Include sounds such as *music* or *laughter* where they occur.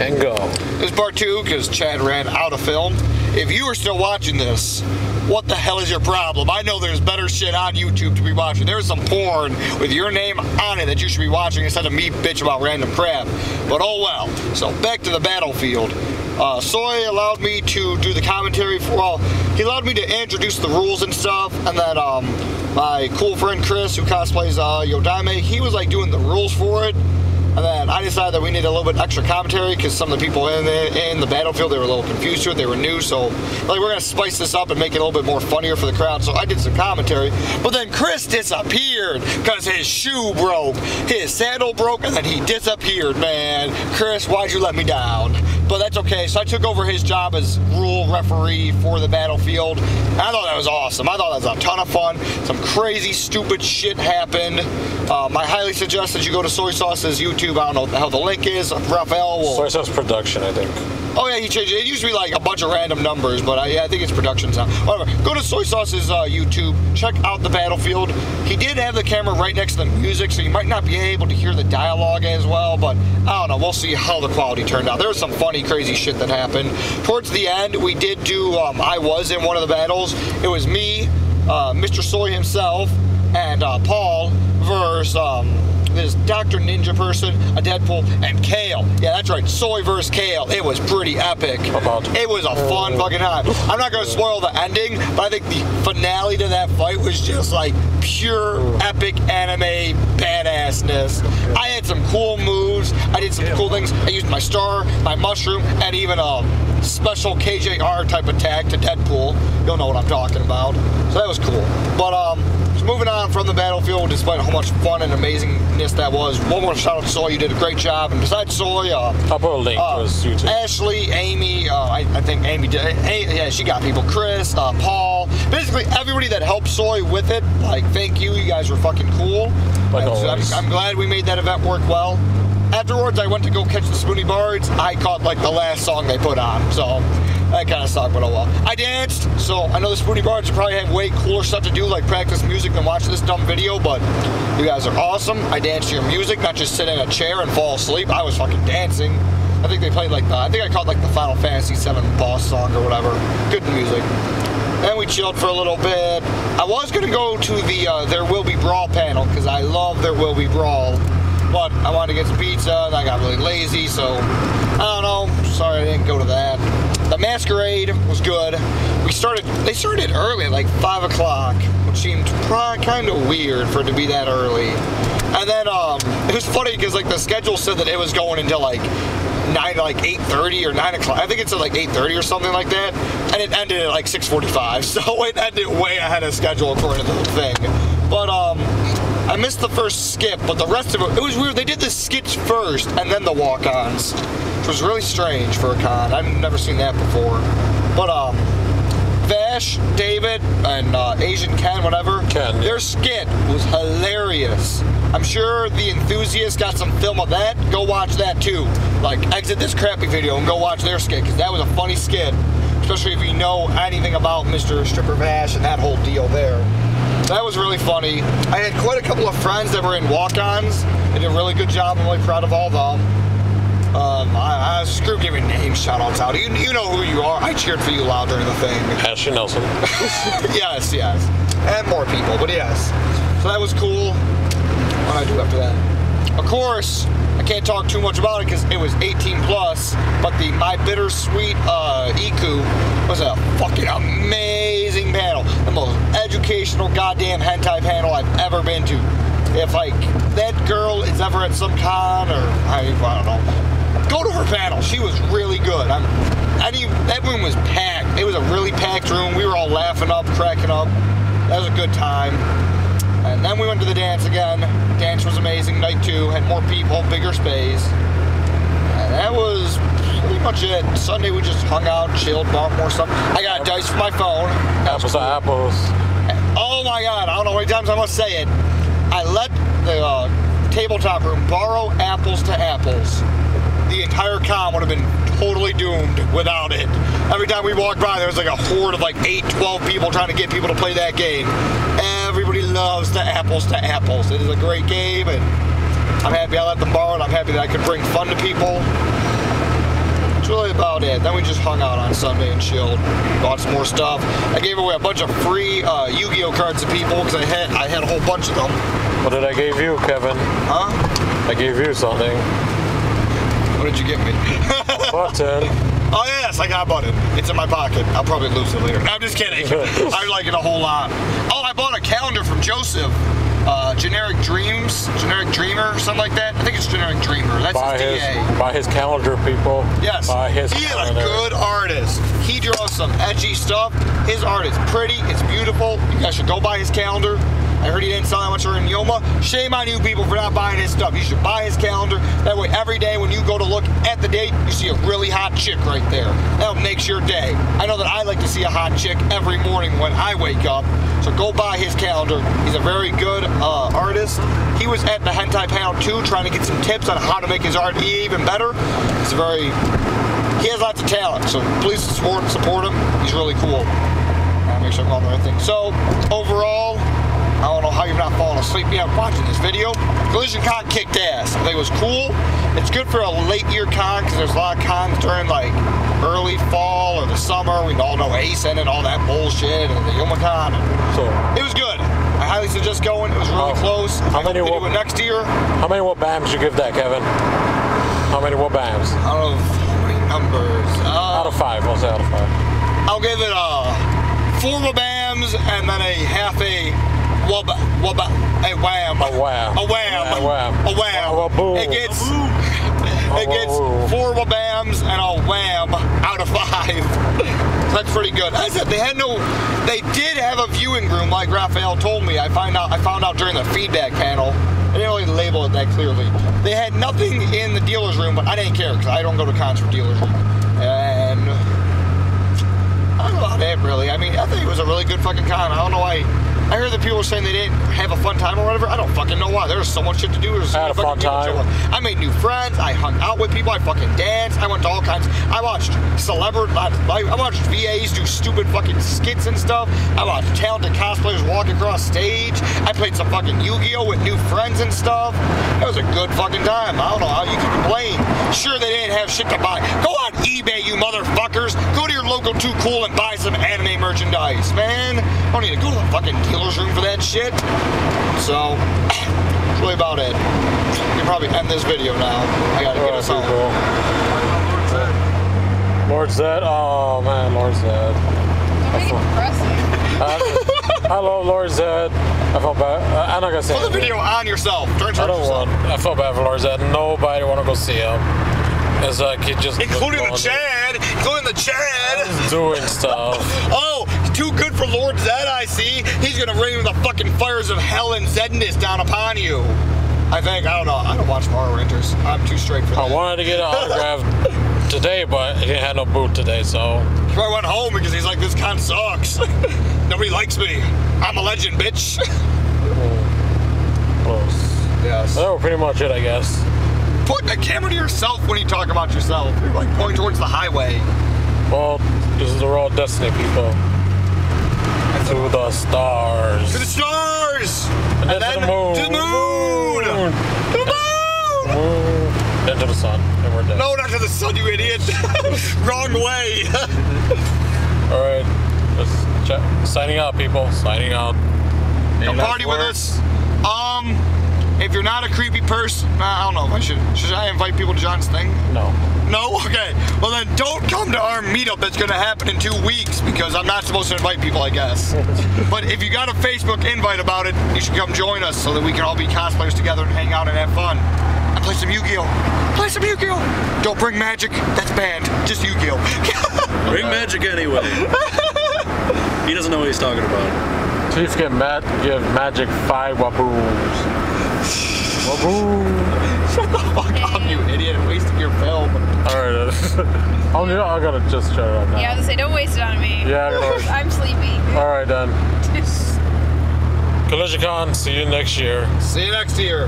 And go. This is part two because Chad ran out of film. If you are still watching this, what the hell is your problem? I know there's better shit on YouTube to be watching. There's some porn with your name on it that you should be watching instead of me bitch about random crap. But oh well. So back to the battlefield. Uh, Soy allowed me to do the commentary for, well, he allowed me to introduce the rules and stuff, and then um, my cool friend Chris, who cosplays uh, Yodame, he was like doing the rules for it. And then I decided that we needed a little bit extra commentary because some of the people in the, in the battlefield they were a little confused to it. They were new, so like we're gonna spice this up and make it a little bit more funnier for the crowd. So I did some commentary, but then Chris disappeared because his shoe broke, his saddle broke, and then he disappeared. Man, Chris, why'd you let me down? But that's okay. So I took over his job as rule referee for the battlefield. I thought that was awesome. I thought that was a ton of fun. Some crazy, stupid shit happened. Um, I highly suggest that you go to Soy Sauce's YouTube. I don't know how the link is. Raphael will. Soy sauce production, I think. Oh yeah, he changed it. It used to be like a bunch of random numbers, but I, yeah, I think it's production now. Whatever. Go to Soy Sauce's uh, YouTube. Check out the battlefield. He did have the camera right next to the music, so you might not be able to hear the dialogue as well. But I don't know. We'll see how the quality turned out. There was some funny, crazy shit that happened. Towards the end, we did do. Um, I was in one of the battles. It was me, uh, Mr. Soy himself, and uh, Paul versus. Um, this Dr. Ninja person, a Deadpool, and Kale. Yeah, that's right. Soy versus Kale. It was pretty epic. About- It was a fun uh, fucking time. I'm not gonna spoil the ending, but I think the finale to that fight was just like pure mm. epic anime badassness. I had some cool moves. I did some cool things. I used my star, my mushroom, and even a special KJR type attack to Deadpool. You'll know what I'm talking about. So that was cool. But um, so moving on from the battlefield, despite how much fun and amazingness that was, one more shout out to Soy. You did a great job. And besides Soy, uh, I'll put a link uh, to his YouTube. Ashley, Amy, uh, I, I think Amy did. A, yeah, she got people. Chris, uh, Paul, basically everybody that helped Soy with it. Like, thank you. You guys were fucking cool. Like And so I'm. I'm glad we made that event work well. Afterwards, I went to go catch the Spoony Bards. I caught like the last song they put on, so that kind of sucked, but oh well. I danced, so I know the Spoony Bards probably have way cooler stuff to do, like practice music, than watch this dumb video. But you guys are awesome. I danced to your music, not just sit in a chair and fall asleep. I was fucking dancing. I think they played like the, I think I caught like the Final Fantasy VII boss song or whatever. Good music. And we chilled for a little bit. I was gonna go to the uh, There Will Be Brawl panel because I love There Will Be Brawl, but I wanted to get some pizza and I got really lazy, so I don't know. Sorry I didn't go to that. The masquerade was good. We started. They started early, like five o'clock, which seemed kind of weird for it to be that early. And then um, it was funny because like the schedule said that it was going until like nine, like 8:30 or 9 o'clock. I think it's at like 8:30 or something like that, and it ended at like 6:45. *laughs* So it ended way ahead of schedule according to the thing. But I missed the first skip, but the rest of it, it was weird. They did the skits first and then the walk-ons, which was really strange for a con. I've never seen that before. But um, Vash, David, and uh, Asian Ken, whatever, Ken, their skit was hilarious. I'm sure the enthusiasts got some film of that. Go watch that too. Like, exit this crappy video and go watch their skit because that was a funny skit, especially if you know anything about Mr. Stripper Vash and that whole deal there. That was really funny. I had quite a couple of friends that were in walk-ons. They did a really good job. I'm really proud of all of them. Um, I, I screw giving name shout-outs out. You, you know who you are. I cheered for you loud during the thing. Ashley Nelson. *laughs* yes, yes. And more people, but yes. So that was cool. What did I do after that? Of course, I can't talk too much about it because it was 18 plus, but the My Bittersweet uh, Iku was a fucking amazing panel. The most educational goddamn hentai panel I've ever been to. If like that girl is ever at some con or I, I don't know, go to her panel. She was really good. I'm, any that room was packed. It was a really packed room. We were all laughing up, cracking up. That was a good time. And then we went to the dance again. Dance was amazing. Night two had more people, bigger space. And that was pretty much it. Sunday we just hung out, chilled, bought more stuff. I got dice for my phone. Apples to cool. apples. Oh my god, I don't know how many times I must say it. I let the uh, tabletop room borrow apples to apples. The entire con would have been totally doomed without it. Every time we walked by, there was like a horde of like 8, 12 people trying to get people to play that game. Everybody loves the apples to apples. It is a great game, and I'm happy I let them borrow it. I'm happy that I could bring fun to people. Yeah, then we just hung out on Sunday and chilled. Bought some more stuff. I gave away a bunch of free uh, Yu-Gi-Oh cards to people because I had I had a whole bunch of them. What did I give you, Kevin? Huh? I gave you something. What did you give me? Button. *laughs* oh yes, I got a button. It's in my pocket. I'll probably lose it later. No, *laughs* I'm just kidding. *laughs* I like it a whole lot. Oh, I bought a calendar from Joseph. Uh, generic Dreams, Generic Dreamer, something like that. I think it's Generic Dreamer. That's Buy his his, DA. buy his calendar, people. Yes. By his he is a good artist. He draws some edgy stuff. His art is pretty. It's beautiful. You guys should go buy his calendar. I heard he didn't sell that much in Youma. Shame on you people for not buying his stuff. You should buy his calendar. That way, every day when you go to look at the date, you see a really hot chick right there. That makes your day. I know that I like to see a hot chick every morning when I wake up. So go buy his calendar. He's a very good uh, artist. He was at the hentai panel too, trying to get some tips on how to make his art even better. He's a very he has lots of talent, so please support support him. He's really cool. Make sure I'm on the right thing. So overall, I don't know how you're not falling asleep yet watching this video. Kollision Con kicked ass. I think it was cool. It's good for a late year con because there's a lot of cons during like early fall or the summer. We all know ACEN and all that bullshit and the Youmacon. So, It was good. I highly suggest going. It was really How- close. how I many will- do it next year. how many what bams you give that, Kevin? How many what bams? Out of numbers? Uh, Out of five. I'll say out of five. I'll give it a four bams and then a half a wub wub a wham. A wham. A wham. A wham. A wham. A waboo. It gets it gets waboo. four wabams and a wham out of five. *laughs* That's pretty good. I said they had no. They did have a viewing room, like Raphael told me. I find out. I found out during the feedback panel. They didn't really label it that clearly. They had nothing in the dealer's room, but I didn't care because I don't go to concert for dealer's room. And I don't know about it really. I mean, I think it was a really good fucking con. I don't know why. I heard that people were saying they didn't have a fun time or whatever. I don't fucking know why. There was so much shit to do. There was so I had a fun time. I made new friends. I hung out with people. I fucking danced. I went to all kinds. I watched celebrity. I watched VAs do stupid fucking skits and stuff. I watched talented cosplayers walk across stage. I played some fucking Yu-Gi-Oh with new friends and stuff. It was a good fucking time. I don't know how you can complain. Sure, they didn't have shit to buy. Go on eBay, you motherfuckers. Go to your local Too Cool and buy some anime merchandise, man. I don't need to go to the fucking dealer's room for that shit. So, that's really about it. You can probably end this video now. I gotta get Alright, us oh, home. cool. Lord Zedd. Oh man, *laughs* Lord Zedd. Don't make. I, I love Lord Zedd. I felt bad. I- I'm not gonna say. Put the video on yourself. Turn I towards don't yourself. want. I felt bad for Lord Zedd. Nobody want to go see him. It's like he just Including the Chad. Including the Chad. doing stuff. *laughs* Oh, too good for Lord Zedd, I see. He's gonna rain the fucking fires of hell and Zedness down upon you. I think. I don't know. I don't watch Power Rangers. I'm too straight for that. I wanted to get an *laughs* autograph today, but he didn't have no boot today, so He probably went home because he's like, this con sucks. *laughs* Nobody likes me. I'm a legend, bitch. *laughs* close. Yes. That was pretty much it, I guess. Put the camera to yourself when you talk about yourself. You're like pointing towards the highway. Well, this is the Royal Destiny people. To the stars. To the stars! And then to the moon. To the moon! Moon. To the moon! Moon. Then to the sun, and we're dead. No, not to the sun, you idiot. *laughs* Wrong way. *laughs* All right, just check. Signing out, people. Signing out. Come party with us. Um, if you're not a creepy person, I don't know. if I should should I invite people to John's thing? No. No. *laughs* Okay. Well then, don't come to our meetup that's gonna happen in two weeks because I'm not supposed to invite people, I guess. *laughs* but if you got a Facebook invite about it, you should come join us so that we can all be cosplayers together and hang out and have fun. And play some Yu-Gi-Oh. Play some Yu-Gi-Oh. Don't bring magic. That's banned. Just Yu-Gi-Oh. *laughs* Bring magic anyway. he doesn't know what he's talking about. Chief get mad, give magic five waboos. Waboo. Shut the fuck up, you idiot! Wasting your film. All right. Uh, *laughs* I'm, I gotta just shut it up now. Yeah, I was gonna say, don't waste it on me. Yeah, I gotta- *laughs* I'm sleepy. All right then. *laughs* KollisionCon. See you next year. See you next year.